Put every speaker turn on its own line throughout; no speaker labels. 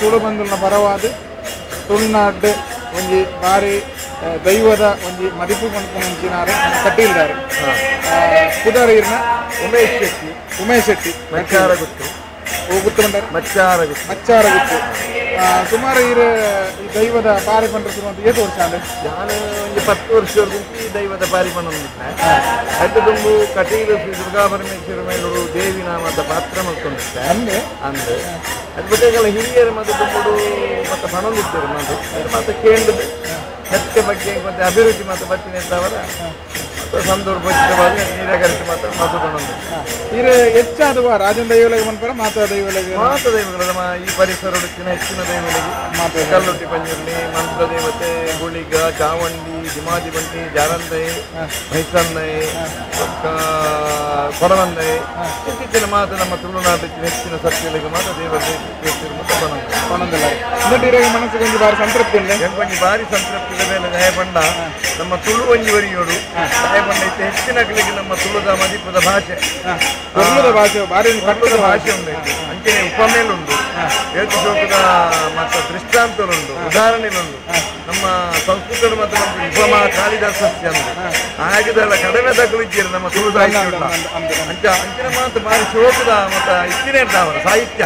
ತುಳು ಪರವಾದ್ ಪರವಾದ ತುಳುನಾಡು ಒಂಜಿ ಬಾರಿ ದೈವದ ಒಂಜಿ ಮದಿಪು ಮನ್ಪುನಂಚಿನಾರು ಕಟ್ಟಿದ್ದಾರೆ ಕುದರೀರ್ನ
ಉಮೇಶ್ ಶೆಟ್ಟಿ
ಉಮೇಶ್ ಶೆಟ್ಟಿ.
ಮಚ್ಚಾರ ಗುತ್ತು
ಗುತ್ತುಕೊಂಡಾರೆ
ಮಚ್ಚಾರ ಗುತ್ತು
ಮಚ್ಚಾರ ಗುತ್ತು ಆ, ಸುಮಾರು ಇರ ಈ ದೈವದ ಪಾರಿ ಪಂಡ್ರು ಏಟು ವರ್ಷ ಅಂದ್ರೆ?
ನಾನು ಒಂದು ಪತ್ತು ವರ್ಷವರೆಗೂ ಈ ದೈವದ ಪಾರಿಪಣ ಹೊಂದಿದ್ದೆ. ಅದು ತುಂಬು ಕಟೀಲು ಶ್ರೀ ದುರ್ಗಾ ಪರಮೇಶ್ವರ ಮೇಲೂರು ದೇವಿ ನಾಮದ ಪಾತ್ರ ಮಲ್ಕೊಂಡಿದ್ದೆ.
ಅಂದ್ರೆ?
ಅಂದ್ರೆ ಅದು ಬಿಟ್ಟಾಗೆಲ್ಲ ಹಿರಿಯರು ಮತ್ತೆ ತುಂಬುಡು ಮತ್ತೆ ಪಣಲಿದ್ದರು ಮತ್ತೆ ಅದು ಮತ್ತೆ ಕೇಂದ್ರ ಹೆಚ್ಚು ಬಗ್ಗೆ ಮತ್ತೆ ಅಭಿವೃದ್ಧಿ ಮತ್ತೆ ಬರ್ತೀನಿ ಅಂತ ಅವರ ಸಂದರ್ಭೋಚಿತವಾಗಿ ನಿರಾಕರಿಸಿ ಮಾತ್ರ ಮಾತುಕೊಂಡು
ಇದು ಹೆಚ್ಚಾದವ ರಾಜನ ಮಾತಾ ದೈವಗಳಿಗೆ
ಮಾತಾ ದೈವಗಳು ಈ ಪರಿಸರ ಹೆಚ್ಚಿನ ದೈವಗಳಿಗೆ. ಮಾತು ಕಲ್ಲೊಟ್ಟಿ ಪಂಜಿರ್ಲಿ ಮಂತ್ರ ದೇವತೆ ಗುಳಿಗ ಚಾವಂಡಿ ಜಿಮಾಜಿ ಬಂಡಿ ಜಾರಂದೈ ಮೈಸನ್ನೈ ಕೊರವಂದೈ ಇತ್ತೀಚಿನ ಮಾತು ನಮ್ಮ ತುಳುನಾಟಕ್ಕೆ ಹೆಚ್ಚಿನ ಸತ್ಯಗಳಿಗೆ ಮಾತ್ರ
ದೇವತೆ ಮನಸ್ಸಿಗೆ ಬಾರಿ ಸಂತೃಪ್ತಿ
ಉಂಟು? ಬಾರಿ ಸಂತೃಪ್ತಿ ಮೇಲೆ ನ್ಯಾಯ ನಮ್ಮ ತುಳು ಅಂಜಿವರಿಯೋಡು ವರಿಯೋಡು ದಯಪಂಡ ಇತ್ತೆ ಹೆಚ್ಚಿನ ಕಲಿಗೆ ನಮ್ಮ ತುಳುದ ಮದಿಪದ ಭಾಷೆ.
ಕನ್ನಡ ಭಾಷೆ ಬಾರಿ
ಕನ್ನಡ ಭಾಷೆ ಉಂಟು ಅಂಚನೆ ಉಪಮೇಲುಂಟು. ಏತು ಶೋಕದ ಮತ್ತು ದೃಷ್ಟಾಂತರುಂಟು ಉದಾಹರಣೆಲುಂಟು. ನಮ್ಮ ಸಂಸ್ಕೃತದ ಮತ್ತು ನಮ್ಮ ಉಪಮ ಕಾಳಿದಾಸಸ್ಯ ಅಂದು ಆಗಿದೆಲ್ಲ ಕಡಿಮೆ ತಗೊಳಿದ್ದೀರಿ ನಮ್ಮ ತುಳು ಸಾಹಿತ್ಯ. ಅಂಚ ಅಂಚಿನ ಮಾತು ಬಾರಿ ಶೋಕದ ಮತ್ತು ಇಚ್ಚಿನ ಇರ್ತಾವರ ಸಾಹಿತ್ಯ.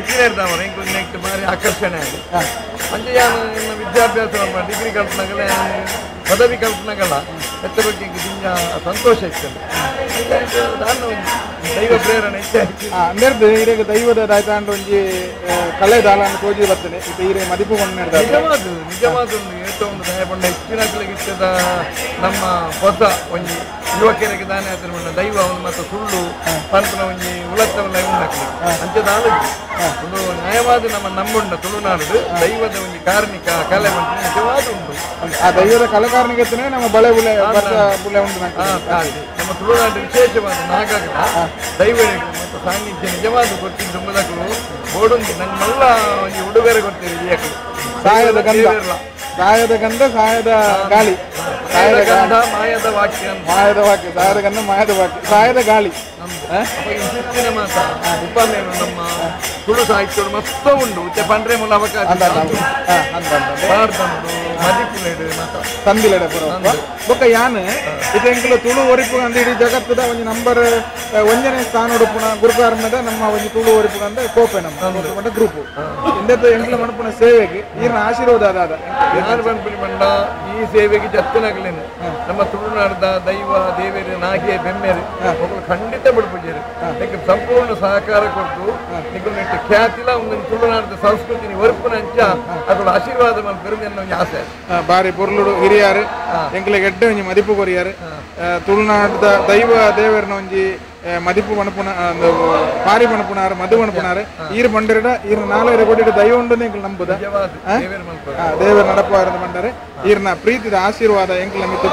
ಇಚ್ಚಿನ ಇರ್ತಾವರ ಇಂಕು ನೆಕ್ಸ್ಟ್ ಬಾರಿ ಆಕರ್ಷಣೆ ಆಗಿ ಅಂಚೆ ನಾನು ವಿದ್ಯಾಭ್ಯಾಸ ಡಿಗ್ರಿ ಕಲ್ಪನಾಗಲೇ ಪದವಿ ಕಲ್ಪನಾಗಲ್ಲ ಎತ್ತ ಬಗ್ಗೆ ಸಂತೋಷ ಇತ್ತು ದೈವ ಪ್ರೇರಣೆ.
ಅಂದರ್ದು ಇರೆಗ್ ದೈವದ ದಾಯ್ತಾಂಡ ಒಂಜಿ ಕಲೆ ದಾಲ ತೋಜಿ ಬರ್ತದೆ ಇದು ಇರೆ ಮದಿಪು ಕೊಂಡು
ನಿಜವಾದ ನಿಜವಾದ ಒಂದು ಒಂದು ದಯಪಂಡ ಹೆಚ್ಚಿನ ಕಲಿಗಿತ್ತದ ನಮ್ಮ ಹೊಸ ಒಂಜಿ ಯುವಕರಿಗೆ ದಾನ ಆತರ ಬಂದ ದೈವ ಅವನು ಮತ್ತು ಸುಳ್ಳು ಪಂಪನ ಒಂಜಿ ಉಳತ್ತವಲ್ಲ ಉಂಡಕ್ಲಿ ಅಂಚದ ಆಲೋಚನೆ ಒಂದು ನ್ಯಾಯವಾದ ನಮ್ಮ ನಂಬುಂಡ ತುಳುನಾಡು ದೈವದ ಒಂದು ಕಾರ್ಮಿಕ ಕಲೆ ಬಂದು ನಿಜವಾದ ಉಂಟು.
ಆ ದೈವದ ಕಲಕಾರನಿಗೆ ನಮ್ಮ ಬಳೆ ಬುಲೆ ಬುಲೆ ಉಂಟು
ನಮ್ಮ ತುಳುನಾಡು ವಿಶೇಷವಾದ ನಾಗರ ದೈವರಿಗೆ ಮತ್ತು ಸಾನ್ನಿಧ್ಯ ನಿಜವಾದ ಗೊತ್ತಿದ್ದ ಮೊದಲು ಓಡುಂಗಿ ನನ್ನೆಲ್ಲ ಒಂದು ಉಡುಗೊರೆ ಕೊಡ್ತೀರಿ ಇಯಕಲು
ಸಾಯದ ಗಂಧ. ಸಾಯದ ಗಂಧ ಸಾಯದ ಗಾಳಿ. ಸಾಯದ
ಗಂಧ ಮಾಯದ ವಾಕ್ಯ
ಮಾಯದ ವಾಕ್ಯ ಸಾಯದ ಗಂಧ ಮಾಯದ ವಾಕ್ಯ. ಸಾಯದ ಗಾಳಿ.
ಶಿಸ್ತಿನ ಮಾತ ಉಪಮೇಲು ನಮ್ಮ ತುಳು ಸಾಹಿತ್ಯಗಳು ಮಸ್ತ ಉಂಡು ಪಂಡ್ರೆ ಮೂಲ ಅವಕಾಶ
ಅಂದ ಅಂದ. ಆ, ತಂದಿಲೆಡೆ ಪುರ ಬೊಕ್ಕ ಯಾನ್ ಇದು ಎಂಕುಲು ತುಳು ಒರಿಪು ಅಂದ ಇಡೀ ಜಗತ್ತದ ಒಂಜಿ ನಂಬರ್ ಒಂಜನೇ ಸ್ಥಾನ ಉಡುಪುನ ಗುರುಕಾರಣದ ನಮ್ಮ ಒಂಜಿ ತುಳು ಒರಿಪು ಅಂದ ಕೋಪೆ ನಮ್ಮ ಗ್ರೂಪ್. ಇಂದತ್ತ ಎಂಕುಲ ಮಣಪುನ ಸೇವೆಗೆ ಈರ್ನ ಆಶೀರ್ವಾದ ಅದಾದ
ಯಾರು ಬಂದ್ಬಿಡಿ ಮಂಡ ಈ ಸೇವೆಗೆ ಜತ್ತನಾಗಲೇನು ನಮ್ಮ ತುಳುನಾಡದ ದೈವ ದೇವೇರಿ ನಾಗಿಯ ಬೆಮ್ಮೇರಿ ಒಬ್ಬರು ಖಂಡಿತ ಬಿಡ್ಬಿಟ್ಟಿರಿ ಅದಕ್ಕೆ ಸಂಪೂರ್ಣ ಸಹಕಾರ ಕೊಟ್ಟು ನಿಮಗೆ ನೆಟ್ಟು ಖ್ಯಾತಿಲ ಒಂದು ತುಳುನಾಡದ ಸಂಸ್ಕೃತಿ ಒರ್ಪುನ ಅಂಚ ಅದರ ಆಶೀರ್ವಾದ ಮಾಡಿ ಬೆರುಮೆ ಅನ್ನೋ ಒಂದು ಆಸೆ
ಆ, ಬಾರಿ ಪೊರ್ಲುಡು ಹಿರಿಯಾರು ಎಂಕ್ಲೆ ಗೆಡ್ಡೆ ಒಂಜಿ ಮದಿಪು ಕೊರಿಯಾರು ಆ, ತುಳುನಾಡದ ದೈವ ದೇವರನ ಒಂಜಿ ಆ, ಮದಿಪು ಮಣಪುನ ಅಂದು ಪಾರಿ ಮಣಪುನಾರು ಮಧು ಮಣಪುನಾರು ಈರ್ ಬಂಡಿರಡ ಈರ್ ನಾಲ್ಕರ ಕೊಟ್ಟಿಟ್ಟು ದೈವ ಉಂಡು ಎಂಕ್ಲು ನಂಬುದ
ನಿಜವಾದ ದೇವೇರು ಮಲ್ಪರು
ಆ, ದೇವರ ನಡಪಾರದ ಬಂಡರೆ ಈರ್ನ ಪ್ರೀತಿದ ಆಶೀರ್ವಾದ ಎಂಕ್ಲ ಮಿತ್ತು